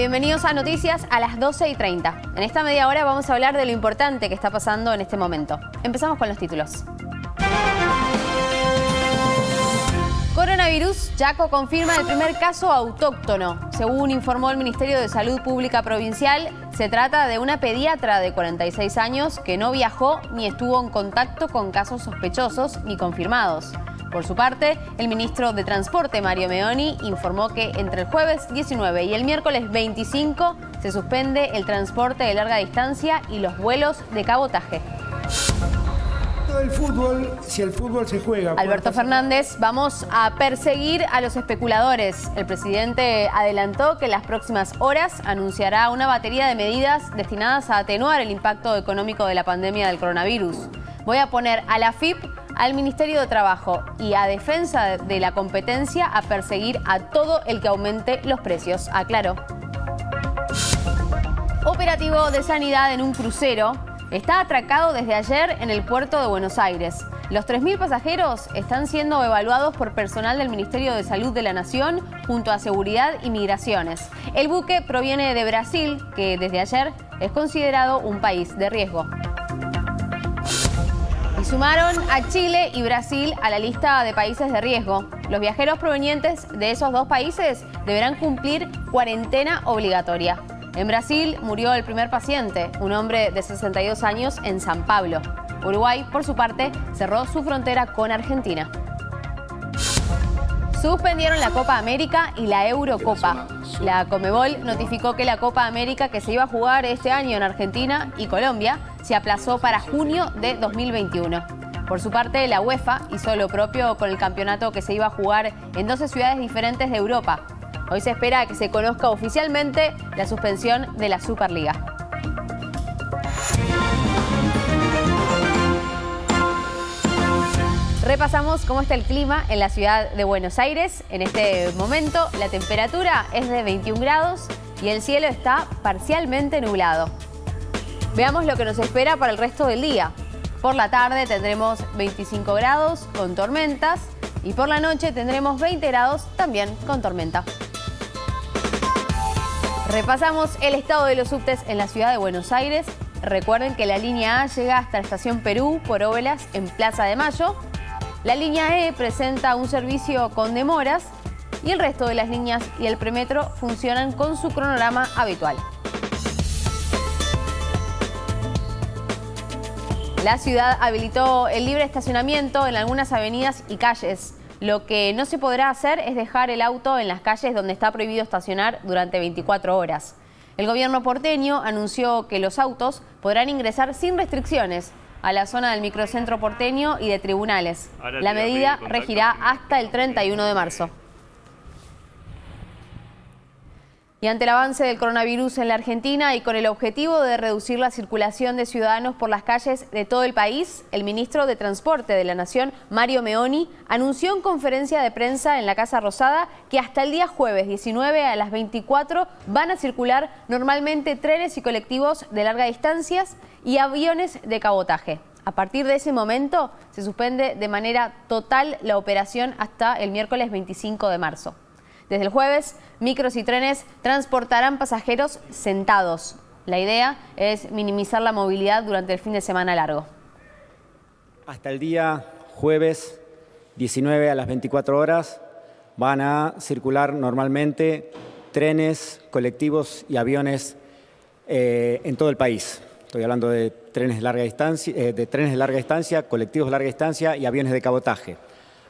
Bienvenidos a Noticias a las 12 y 30. En esta media hora vamos a hablar de lo importante que está pasando en este momento. Empezamos con los títulos. Coronavirus, Yaco confirma el primer caso autóctono. Según informó el Ministerio de Salud Pública Provincial, se trata de una pediatra de 46 años que no viajó ni estuvo en contacto con casos sospechosos ni confirmados. Por su parte, el ministro de Transporte, Mario Meoni, informó que entre el jueves 19 y el miércoles 25 se suspende el transporte de larga distancia y los vuelos de cabotaje. El fútbol, si el fútbol se juega. Alberto Fernández, vamos a perseguir a los especuladores. El presidente adelantó que en las próximas horas anunciará una batería de medidas destinadas a atenuar el impacto económico de la pandemia del coronavirus. Voy a poner a la FIP al Ministerio de Trabajo y a Defensa de la Competencia a perseguir a todo el que aumente los precios, aclaró. Operativo de sanidad en un crucero está atracado desde ayer en el puerto de Buenos Aires. Los 3.000 pasajeros están siendo evaluados por personal del Ministerio de Salud de la Nación junto a Seguridad y Migraciones. El buque proviene de Brasil, que desde ayer es considerado un país de riesgo. Sumaron a Chile y Brasil a la lista de países de riesgo. Los viajeros provenientes de esos dos países deberán cumplir cuarentena obligatoria. En Brasil murió el primer paciente, un hombre de 62 años en San Pablo. Uruguay, por su parte, cerró su frontera con Argentina. Suspendieron la Copa América y la Eurocopa. La Comebol notificó que la Copa América que se iba a jugar este año en Argentina y Colombia se aplazó para junio de 2021. Por su parte, la UEFA hizo lo propio con el campeonato que se iba a jugar en 12 ciudades diferentes de Europa. Hoy se espera que se conozca oficialmente la suspensión de la Superliga. Repasamos cómo está el clima en la ciudad de Buenos Aires. En este momento la temperatura es de 21 grados y el cielo está parcialmente nublado. Veamos lo que nos espera para el resto del día. Por la tarde tendremos 25 grados con tormentas y por la noche tendremos 20 grados también con tormenta. Repasamos el estado de los subtes en la ciudad de Buenos Aires. Recuerden que la línea A llega hasta la estación Perú por Óvelas en Plaza de Mayo. La línea E presenta un servicio con demoras y el resto de las líneas y el premetro funcionan con su cronograma habitual. La ciudad habilitó el libre estacionamiento en algunas avenidas y calles. Lo que no se podrá hacer es dejar el auto en las calles donde está prohibido estacionar durante 24 horas. El gobierno porteño anunció que los autos podrán ingresar sin restricciones a la zona del microcentro porteño y de tribunales. La medida regirá hasta el 31 de marzo. Y ante el avance del coronavirus en la Argentina y con el objetivo de reducir la circulación de ciudadanos por las calles de todo el país, el ministro de Transporte de la Nación, Mario Meoni, anunció en conferencia de prensa en la Casa Rosada que hasta el día jueves 19 a las 24 van a circular normalmente trenes y colectivos de larga distancias y aviones de cabotaje. A partir de ese momento se suspende de manera total la operación hasta el miércoles 25 de marzo. Desde el jueves, micros y trenes transportarán pasajeros sentados. La idea es minimizar la movilidad durante el fin de semana largo. Hasta el día jueves 19 a las 24 horas van a circular normalmente trenes, colectivos y aviones eh, en todo el país. Estoy hablando de trenes de larga distancia, eh, de trenes de larga distancia, colectivos de larga distancia y aviones de cabotaje.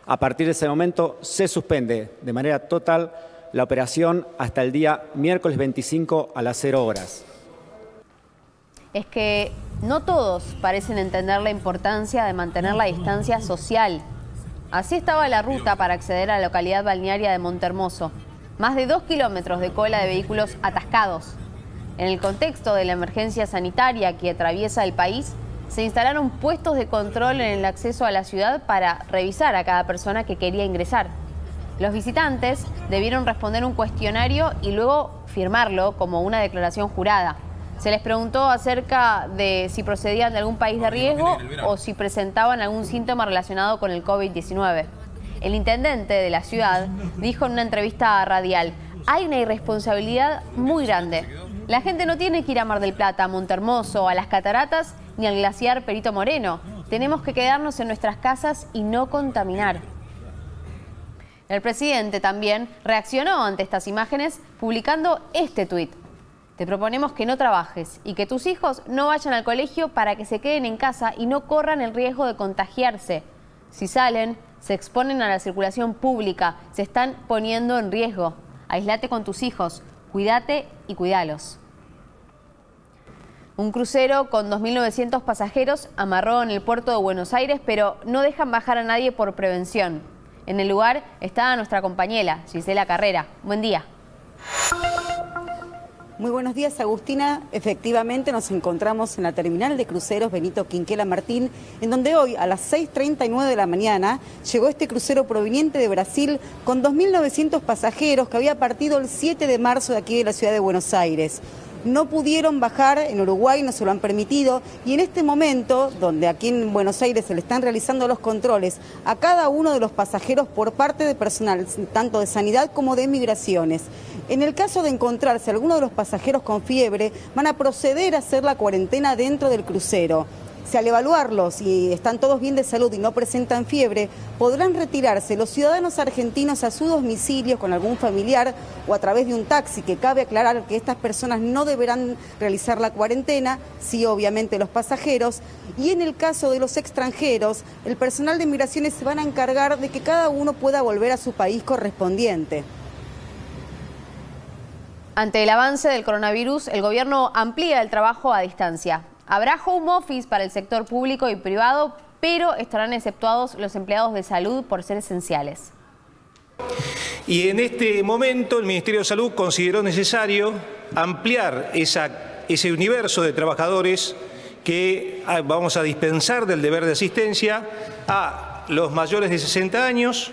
A partir de ese momento se suspende de manera total la operación hasta el día miércoles 25 a las 0 horas. Es que no todos parecen entender la importancia de mantener la distancia social. Así estaba la ruta para acceder a la localidad balnearia de Montermoso. Más de dos kilómetros de cola de vehículos atascados. En el contexto de la emergencia sanitaria que atraviesa el país, se instalaron puestos de control en el acceso a la ciudad para revisar a cada persona que quería ingresar. Los visitantes debieron responder un cuestionario y luego firmarlo como una declaración jurada. Se les preguntó acerca de si procedían de algún país de riesgo o si presentaban algún síntoma relacionado con el COVID-19. El intendente de la ciudad dijo en una entrevista radial, hay una irresponsabilidad muy grande. La gente no tiene que ir a Mar del Plata, a Montermoso, a las cataratas ni al glaciar Perito Moreno. Tenemos que quedarnos en nuestras casas y no contaminar. El presidente también reaccionó ante estas imágenes publicando este tuit. Te proponemos que no trabajes y que tus hijos no vayan al colegio para que se queden en casa y no corran el riesgo de contagiarse. Si salen, se exponen a la circulación pública, se están poniendo en riesgo. Aislate con tus hijos, cuídate y cuídalos. Un crucero con 2.900 pasajeros amarró en el puerto de Buenos Aires, pero no dejan bajar a nadie por prevención. En el lugar está nuestra compañera, Gisela Carrera. Buen día. Muy buenos días, Agustina. Efectivamente, nos encontramos en la terminal de cruceros Benito Quinquela Martín, en donde hoy a las 6.39 de la mañana llegó este crucero proveniente de Brasil con 2.900 pasajeros que había partido el 7 de marzo de aquí de la ciudad de Buenos Aires no pudieron bajar en Uruguay, no se lo han permitido, y en este momento, donde aquí en Buenos Aires se le están realizando los controles a cada uno de los pasajeros por parte de personal, tanto de sanidad como de migraciones. En el caso de encontrarse alguno de los pasajeros con fiebre, van a proceder a hacer la cuarentena dentro del crucero. Si al evaluarlos y están todos bien de salud y no presentan fiebre, podrán retirarse los ciudadanos argentinos a su domicilio con algún familiar o a través de un taxi, que cabe aclarar que estas personas no deberán realizar la cuarentena, sí obviamente los pasajeros, y en el caso de los extranjeros, el personal de migraciones se van a encargar de que cada uno pueda volver a su país correspondiente. Ante el avance del coronavirus, el gobierno amplía el trabajo a distancia. Habrá home office para el sector público y privado, pero estarán exceptuados los empleados de salud por ser esenciales. Y en este momento el Ministerio de Salud consideró necesario ampliar ese universo de trabajadores que ah, vamos a dispensar del deber de asistencia a los mayores de 60 años,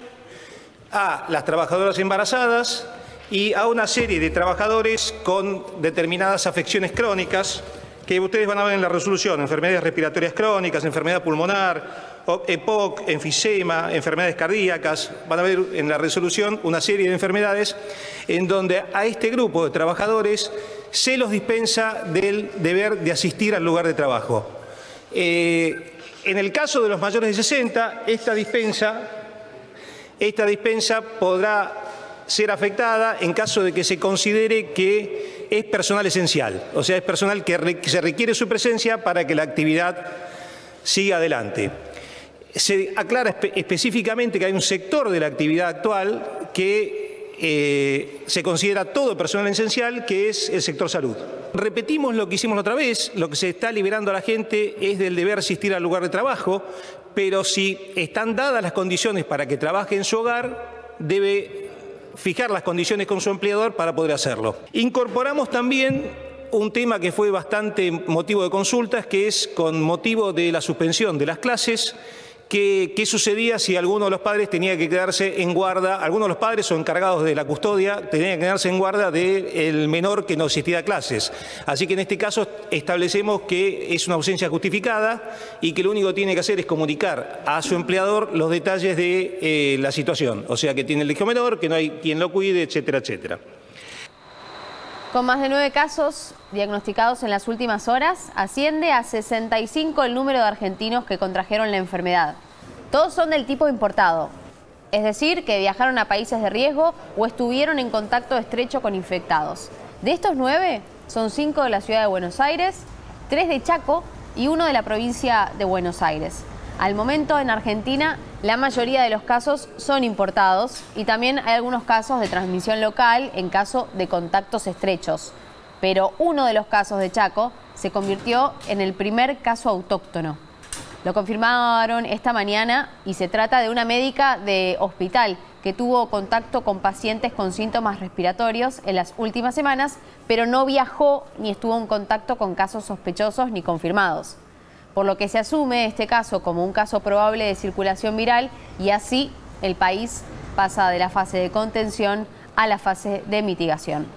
a las trabajadoras embarazadas y a una serie de trabajadores con determinadas afecciones crónicas que ustedes van a ver en la resolución, enfermedades respiratorias crónicas, enfermedad pulmonar, EPOC, enfisema, enfermedades cardíacas, van a ver en la resolución una serie de enfermedades en donde a este grupo de trabajadores se los dispensa del deber de asistir al lugar de trabajo. Eh, en el caso de los mayores de 60, esta dispensa, esta dispensa podrá ser afectada en caso de que se considere que es personal esencial, o sea, es personal que se requiere su presencia para que la actividad siga adelante. Se aclara específicamente que hay un sector de la actividad actual que eh, se considera todo personal esencial, que es el sector salud. Repetimos lo que hicimos la otra vez, lo que se está liberando a la gente es del deber asistir al lugar de trabajo, pero si están dadas las condiciones para que trabaje en su hogar, debe fijar las condiciones con su empleador para poder hacerlo. Incorporamos también un tema que fue bastante motivo de consultas, que es con motivo de la suspensión de las clases, ¿Qué, sucedía si alguno de los padres tenía que quedarse en guarda, algunos de los padres o encargados de la custodia tenían que quedarse en guarda del menor que no asistía a clases? Así que en este caso establecemos que es una ausencia justificada y que lo único que tiene que hacer es comunicar a su empleador los detalles de eh, la situación, o sea que tiene el hijo menor, que no hay quien lo cuide, etcétera, etcétera. Con más de nueve casos diagnosticados en las últimas horas, asciende a 65 el número de argentinos que contrajeron la enfermedad. Todos son del tipo importado, es decir, que viajaron a países de riesgo o estuvieron en contacto estrecho con infectados. De estos nueve, son cinco de la ciudad de Buenos Aires, tres de Chaco y uno de la provincia de Buenos Aires. Al momento en Argentina la mayoría de los casos son importados y también hay algunos casos de transmisión local en caso de contactos estrechos. Pero uno de los casos de Chaco se convirtió en el primer caso autóctono. Lo confirmaron esta mañana y se trata de una médica de hospital que tuvo contacto con pacientes con síntomas respiratorios en las últimas semanas, pero no viajó ni estuvo en contacto con casos sospechosos ni confirmados por lo que se asume este caso como un caso probable de circulación viral y así el país pasa de la fase de contención a la fase de mitigación.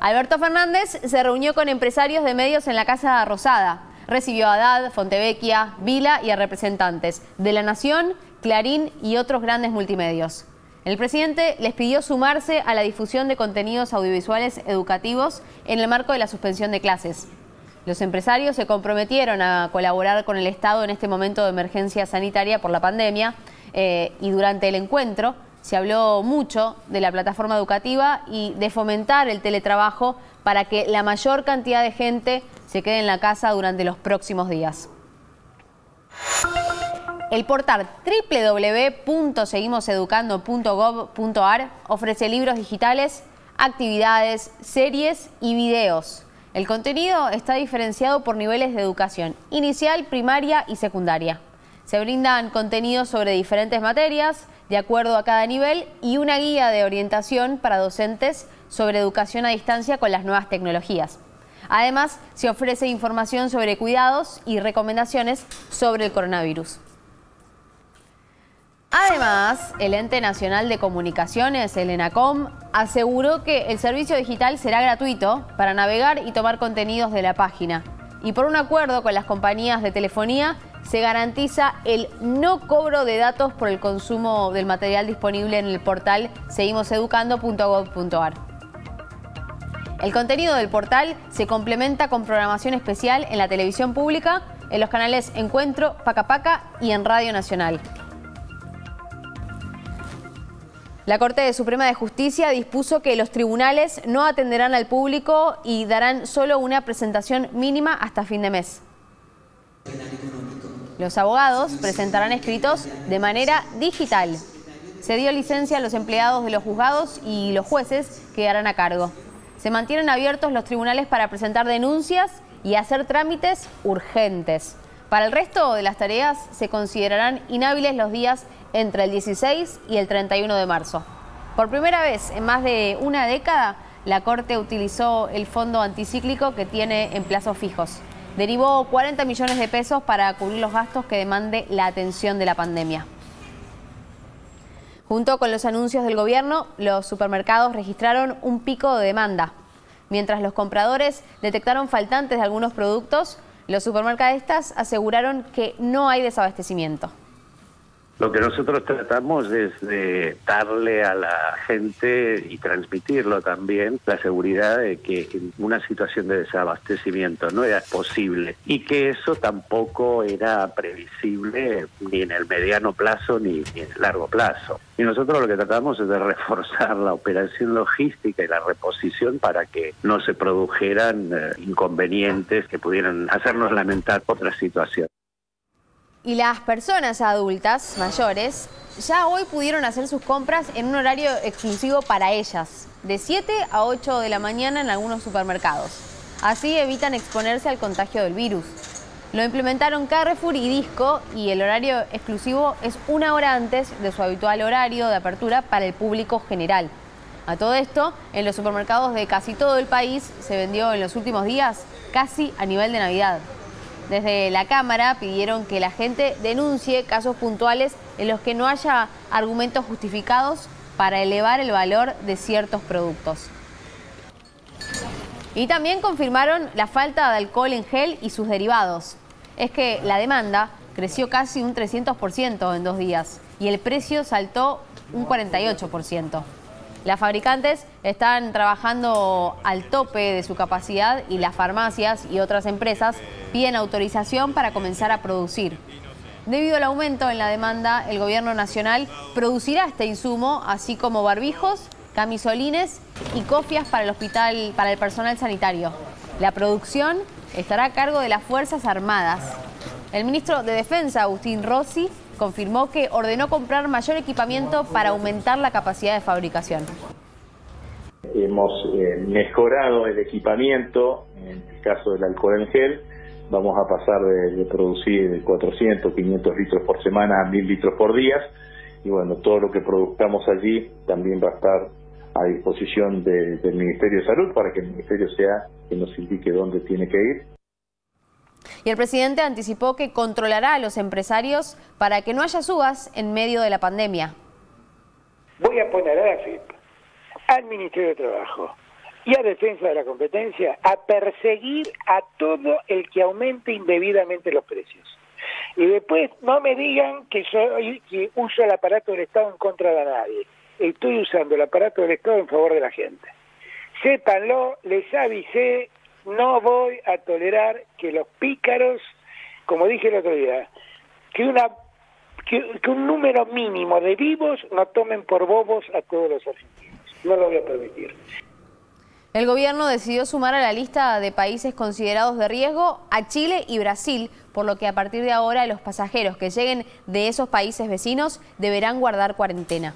Alberto Fernández se reunió con empresarios de medios en la Casa Rosada. Recibió a Haddad, Fontevecchia, Vila y a representantes de La Nación, Clarín y otros grandes multimedios. El presidente les pidió sumarse a la difusión de contenidos audiovisuales educativos en el marco de la suspensión de clases. Los empresarios se comprometieron a colaborar con el Estado en este momento de emergencia sanitaria por la pandemia eh, y durante el encuentro se habló mucho de la plataforma educativa y de fomentar el teletrabajo para que la mayor cantidad de gente se quede en la casa durante los próximos días. El portal www.seguimoseducando.gov.ar ofrece libros digitales, actividades, series y videos. El contenido está diferenciado por niveles de educación, inicial, primaria y secundaria. Se brindan contenidos sobre diferentes materias, de acuerdo a cada nivel, y una guía de orientación para docentes sobre educación a distancia con las nuevas tecnologías. Además, se ofrece información sobre cuidados y recomendaciones sobre el coronavirus. Además, el Ente Nacional de Comunicaciones, el ENACOM, aseguró que el servicio digital será gratuito para navegar y tomar contenidos de la página. Y por un acuerdo con las compañías de telefonía, se garantiza el no cobro de datos por el consumo del material disponible en el portal seguimoseducando.gov.ar. El contenido del portal se complementa con programación especial en la televisión pública, en los canales Encuentro, Paca Paca y en Radio Nacional. La Corte Suprema de Justicia dispuso que los tribunales no atenderán al público y darán solo una presentación mínima hasta fin de mes. Los abogados presentarán escritos de manera digital. Se dio licencia a los empleados de los juzgados y los jueces quedarán a cargo. Se mantienen abiertos los tribunales para presentar denuncias y hacer trámites urgentes. Para el resto de las tareas se considerarán inhábiles los días entre el 16 y el 31 de marzo. Por primera vez en más de una década, la Corte utilizó el fondo anticíclico que tiene en plazos fijos. Derivó 40 millones de pesos para cubrir los gastos que demande la atención de la pandemia. Junto con los anuncios del gobierno, los supermercados registraron un pico de demanda. Mientras los compradores detectaron faltantes de algunos productos, los supermercadistas aseguraron que no hay desabastecimiento. Lo que nosotros tratamos es de darle a la gente y transmitirlo también la seguridad de que en una situación de desabastecimiento no era posible y que eso tampoco era previsible ni en el mediano plazo ni, en el largo plazo. Y nosotros lo que tratamos es de reforzar la operación logística y la reposición para que no se produjeran eh, inconvenientes que pudieran hacernos lamentar otra situación. Y las personas adultas mayores ya hoy pudieron hacer sus compras en un horario exclusivo para ellas, de 7 a 8 de la mañana en algunos supermercados. Así evitan exponerse al contagio del virus. Lo implementaron Carrefour y Disco y el horario exclusivo es una hora antes de su habitual horario de apertura para el público general. A todo esto, en los supermercados de casi todo el país se vendió en los últimos días casi a nivel de Navidad. Desde la Cámara pidieron que la gente denuncie casos puntuales en los que no haya argumentos justificados para elevar el valor de ciertos productos. Y también confirmaron la falta de alcohol en gel y sus derivados. Es que la demanda creció casi un 300% en dos días y el precio saltó un 48%. Las fabricantes están trabajando al tope de su capacidad y las farmacias y otras empresas piden autorización para comenzar a producir. Debido al aumento en la demanda, el gobierno nacional producirá este insumo, así como barbijos, camisolines y cofias para el hospital, para el personal sanitario. La producción estará a cargo de las Fuerzas Armadas. El ministro de Defensa, Agustín Rossi, confirmó que ordenó comprar mayor equipamiento para aumentar la capacidad de fabricación. Hemos eh, mejorado el equipamiento, en el caso del alcohol en gel, vamos a pasar de, producir 400, 500 litros por semana a 1000 litros por día, y bueno, todo lo que produzcamos allí también va a estar a disposición del Ministerio de Salud para que el Ministerio sea quien nos indique dónde tiene que ir. Y el presidente anticipó que controlará a los empresarios para que no haya subas en medio de la pandemia. Voy a poner a la FIP, al Ministerio de Trabajo y a Defensa de la Competencia a perseguir a todo el que aumente indebidamente los precios. Y después no me digan que, soy, que uso el aparato del Estado en contra de nadie. estoy usando el aparato del Estado en favor de la gente. Sépanlo, les avisé, no voy a tolerar que los pícaros, como dije el otro día, que una que, un número mínimo de vivos no tomen por bobos a todos los argentinos. No lo voy a permitir. El gobierno decidió sumar a la lista de países considerados de riesgo a Chile y Brasil, por lo que a partir de ahora los pasajeros que lleguen de esos países vecinos deberán guardar cuarentena.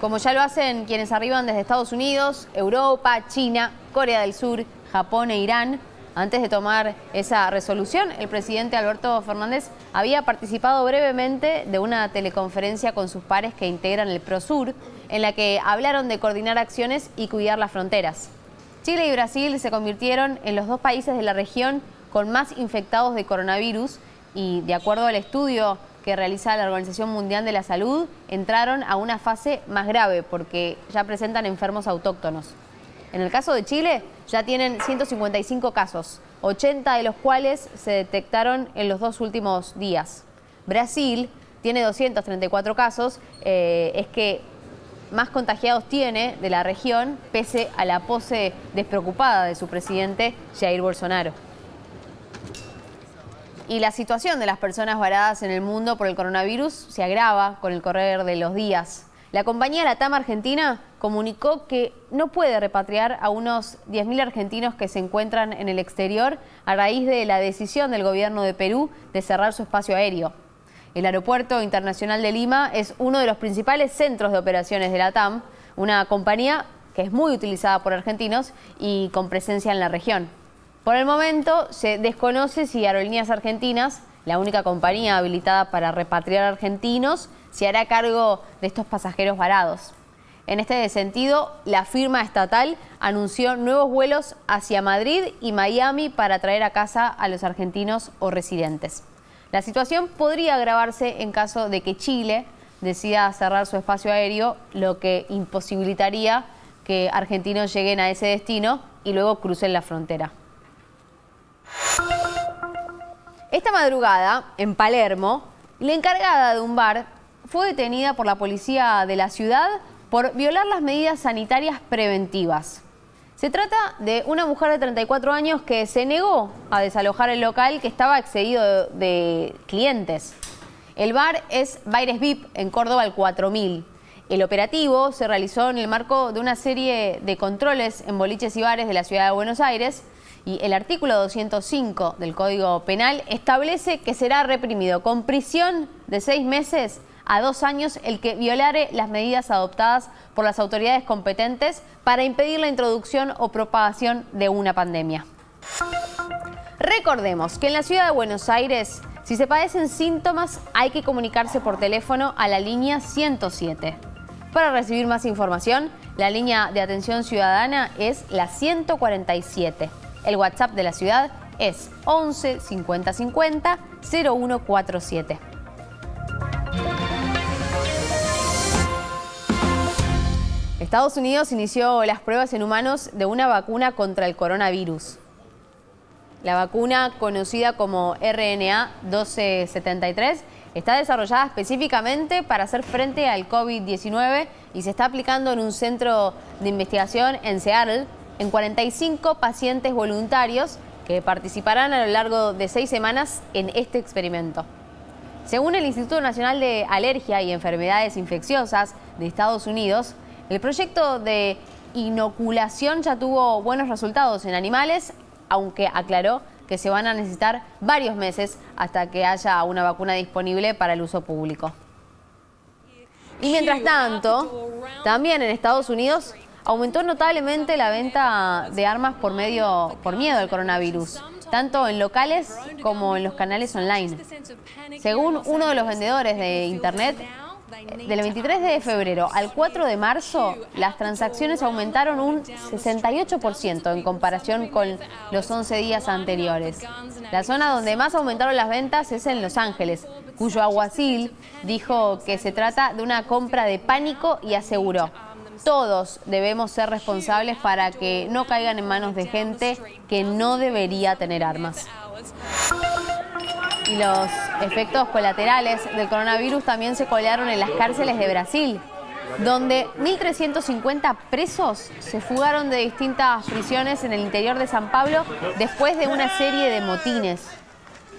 Como ya lo hacen quienes arriban desde Estados Unidos, Europa, China, Corea del Sur, Japón e Irán, antes de tomar esa resolución, el presidente Alberto Fernández había participado brevemente de una teleconferencia con sus pares que integran el PROSUR, en la que hablaron de coordinar acciones y cuidar las fronteras. Chile y Brasil se convirtieron en los dos países de la región con más infectados de coronavirus y, de acuerdo al estudio que realiza la Organización Mundial de la Salud, entraron a una fase más grave porque ya presentan enfermos autóctonos. En el caso de Chile, ya tienen 155 casos, 80 de los cuales se detectaron en los dos últimos días. Brasil tiene 234 casos, eh, es que más contagiados tiene de la región, pese a la pose despreocupada de su presidente Jair Bolsonaro. Y la situación de las personas varadas en el mundo por el coronavirus se agrava con el correr de los días. La compañía Latam Argentina comunicó que no puede repatriar a unos 10.000 argentinos que se encuentran en el exterior a raíz de la decisión del gobierno de Perú de cerrar su espacio aéreo. El Aeropuerto Internacional de Lima es uno de los principales centros de operaciones de Latam, una compañía que es muy utilizada por argentinos y con presencia en la región. Por el momento se desconoce si Aerolíneas Argentinas, la única compañía habilitada para repatriar argentinos, se hará cargo de estos pasajeros varados. En este sentido, la firma estatal anunció nuevos vuelos hacia Madrid y Miami para traer a casa a los argentinos o residentes. La situación podría agravarse en caso de que Chile decida cerrar su espacio aéreo, lo que imposibilitaría que argentinos lleguen a ese destino y luego crucen la frontera. Esta madrugada, en Palermo, la encargada de un bar fue detenida por la policía de la ciudad por violar las medidas sanitarias preventivas. Se trata de una mujer de 34 años que se negó a desalojar el local que estaba excedido de, clientes. El bar es Baires VIP en Córdoba el 4000. El operativo se realizó en el marco de una serie de controles en boliches y bares de la ciudad de Buenos Aires y el artículo 205 del Código Penal establece que será reprimido con prisión de seis meses a dos años el que violare las medidas adoptadas por las autoridades competentes para impedir la introducción o propagación de una pandemia. Recordemos que en la ciudad de Buenos Aires, si se padecen síntomas, hay que comunicarse por teléfono a la línea 107. Para recibir más información, la línea de atención ciudadana es la 147. El WhatsApp de la ciudad es 11 50 50 0147. Estados Unidos inició las pruebas en humanos de una vacuna contra el coronavirus. La vacuna, conocida como RNA 1273, está desarrollada específicamente para hacer frente al COVID-19 y se está aplicando en un centro de investigación en Seattle en 45 pacientes voluntarios que participarán a lo largo de seis semanas en este experimento. Según el Instituto Nacional de Alergia y Enfermedades Infecciosas de Estados Unidos, el proyecto de inoculación ya tuvo buenos resultados en animales, aunque aclaró que se van a necesitar varios meses hasta que haya una vacuna disponible para el uso público. Y mientras tanto, también en Estados Unidos aumentó notablemente la venta de armas por medio por miedo al coronavirus, tanto en locales como en los canales online. Según uno de los vendedores de internet, del 23 de febrero al 4 de marzo, las transacciones aumentaron un 68% en comparación con los 11 días anteriores. La zona donde más aumentaron las ventas es en Los Ángeles, cuyo aguacil dijo que se trata de una compra de pánico y aseguró, todos debemos ser responsables para que no caigan en manos de gente que no debería tener armas. y los efectos colaterales del coronavirus también se colaron en las cárceles de Brasil, donde 1.350 presos se fugaron de distintas prisiones en el interior de San Pablo después de una serie de motines.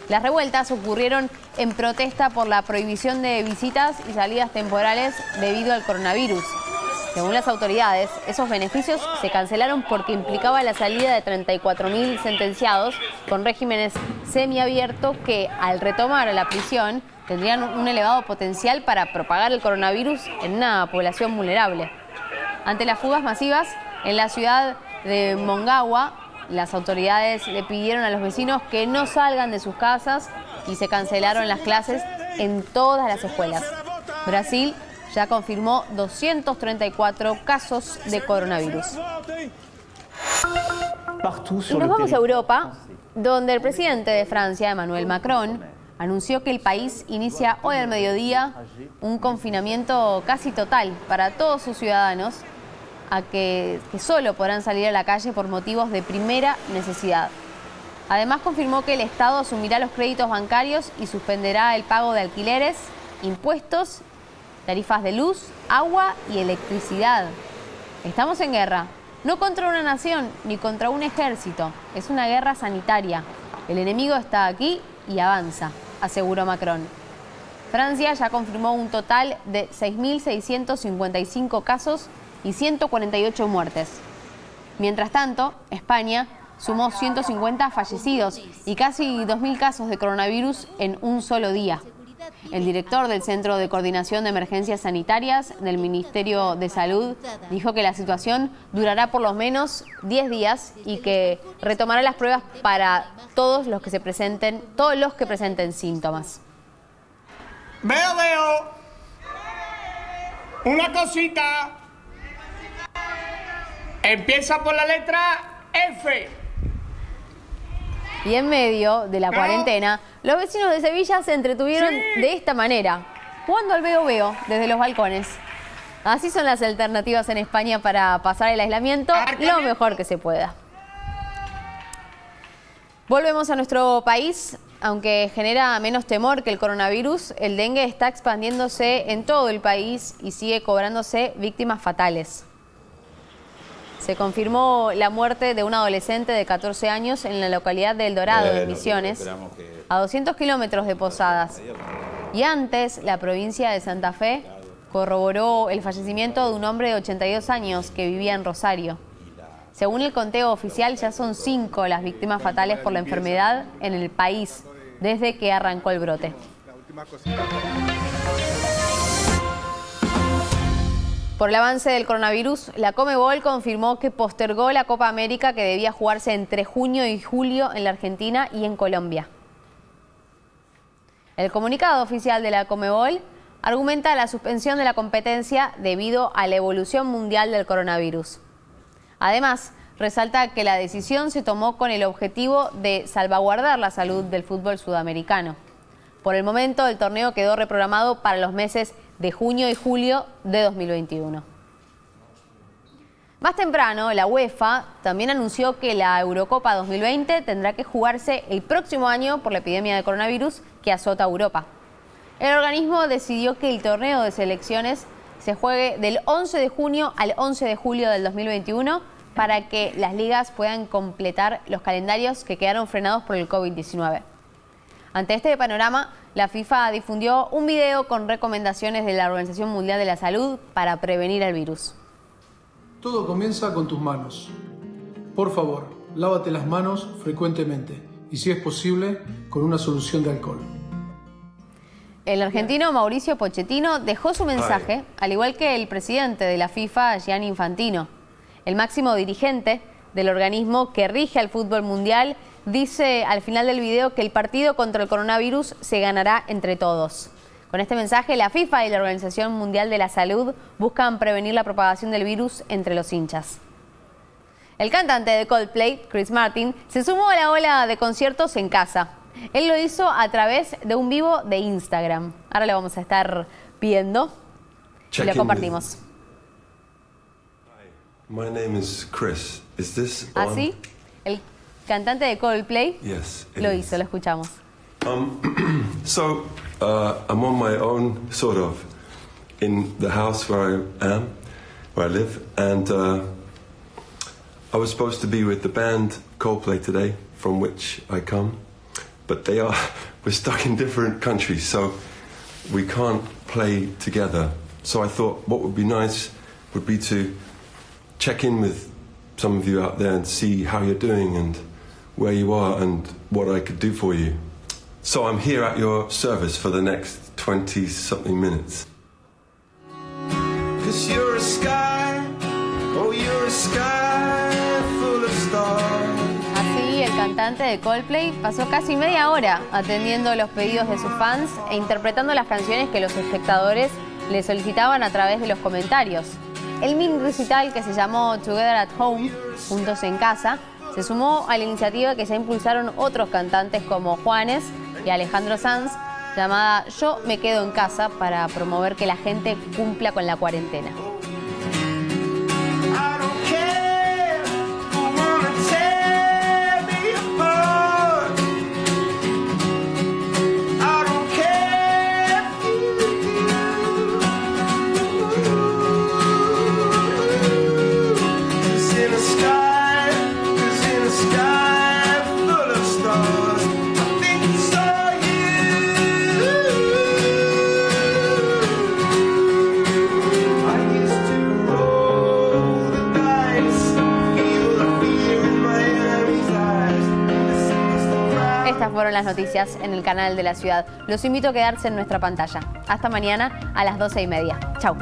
Las revueltas ocurrieron en protesta por la prohibición de visitas y salidas temporales debido al coronavirus. Según las autoridades, esos beneficios se cancelaron porque implicaba la salida de 34.000 sentenciados con regímenes semiabiertos que, al retomar a la prisión, tendrían un elevado potencial para propagar el coronavirus en una población vulnerable. Ante las fugas masivas, en la ciudad de Mongawa, las autoridades le pidieron a los vecinos que no salgan de sus casas y se cancelaron las clases en todas las escuelas. Brasil ya confirmó 234 casos de coronavirus. Y nos vamos a Europa, donde el presidente de Francia, Emmanuel Macron, anunció que el país inicia hoy al mediodía un confinamiento casi total para todos sus ciudadanos, a que, que solo podrán salir a la calle por motivos de primera necesidad. Además confirmó que el Estado asumirá los créditos bancarios y suspenderá el pago de alquileres, impuestos tarifas de luz, agua y electricidad. Estamos en guerra, no contra una nación ni contra un ejército, es una guerra sanitaria. El enemigo está aquí y avanza, aseguró Macron. Francia ya confirmó un total de 6.655 casos y 148 muertes. Mientras tanto, España sumó 150 fallecidos y casi 2.000 casos de coronavirus en un solo día. El director del Centro de Coordinación de Emergencias Sanitarias del Ministerio de Salud dijo que la situación durará por lo menos 10 días y que retomará las pruebas para todos los que se presenten, todos los que presenten síntomas. Veo, veo. Una cosita. Empieza por la letra F. Y en medio de la cuarentena, los vecinos de Sevilla se entretuvieron de esta manera, jugando al veo veo desde los balcones. Así son las alternativas en España para pasar el aislamiento lo mejor que se pueda. Volvemos a nuestro país. Aunque genera menos temor que el coronavirus, el dengue está expandiéndose en todo el país y sigue cobrándose víctimas fatales. Se confirmó la muerte de un adolescente de 14 años en la localidad de El Dorado, de Misiones, a 200 kilómetros de Posadas. Y antes, la provincia de Santa Fe corroboró el fallecimiento de un hombre de 82 años que vivía en Rosario. Según el conteo oficial, ya son cinco las víctimas fatales por la enfermedad en el país desde que arrancó el brote. Por el avance del coronavirus, la Comebol confirmó que postergó la Copa América que debía jugarse entre junio y julio en la Argentina y en Colombia. El comunicado oficial de la Comebol argumenta la suspensión de la competencia debido a la evolución mundial del coronavirus. Además, resalta que la decisión se tomó con el objetivo de salvaguardar la salud del fútbol sudamericano. Por el momento, el torneo quedó reprogramado para los meses de junio y julio de 2021. Más temprano, la UEFA también anunció que la Eurocopa 2020 tendrá que jugarse el próximo año por la epidemia de coronavirus que azota Europa. El organismo decidió que el torneo de selecciones se juegue del 11 de junio al 11 de julio del 2021 para que las ligas puedan completar los calendarios que quedaron frenados por el COVID-19. Ante este panorama, la FIFA difundió un video con recomendaciones de la Organización Mundial de la Salud para prevenir el virus. Todo comienza con tus manos. Por favor, lávate las manos frecuentemente y si es posible, con una solución de alcohol. El argentino Mauricio Pochettino dejó su mensaje, al igual que el presidente de la FIFA, Gianni Infantino. El máximo dirigente del organismo que rige al fútbol mundial dice al final del video que el partido contra el coronavirus se ganará entre todos. Con este mensaje, la FIFA y la Organización Mundial de la Salud buscan prevenir la propagación del virus entre los hinchas. El cantante de Coldplay, Chris Martin, se sumó a la ola de conciertos en casa. Él lo hizo a través de un vivo de Instagram. Ahora lo vamos a estar viendo y lo compartimos. Así, cantante de Coldplay lo hizo, lo escuchamos. Um, so uh, I'm on my own, sort of, in the house where I am, where I live, and uh, I was supposed to be with the band Coldplay today, from which I come, but they are we're stuck in different countries, so we can't play together. So I thought what would be nice would be to check in with some of you out there and see how you're doing and where you are and what I could do for you. So I'm here at your service for the next 20 something minutes. Cause you're a sky, oh you're a sky full of stars. Así, el cantante de Coldplay pasó casi media hora atendiendo los pedidos de sus fans e interpretando las canciones que los espectadores le solicitaban a través de los comentarios. El mini recital que se llamó Together at Home, Juntos en Casa, se sumó a la iniciativa que ya impulsaron otros cantantes como Juanes y Alejandro Sanz, llamada Yo me quedo en casa para promover que la gente cumpla con la cuarentena. Noticias en el canal de la ciudad. Los invito a quedarse en nuestra pantalla. Hasta mañana a las 12 y media. Chau.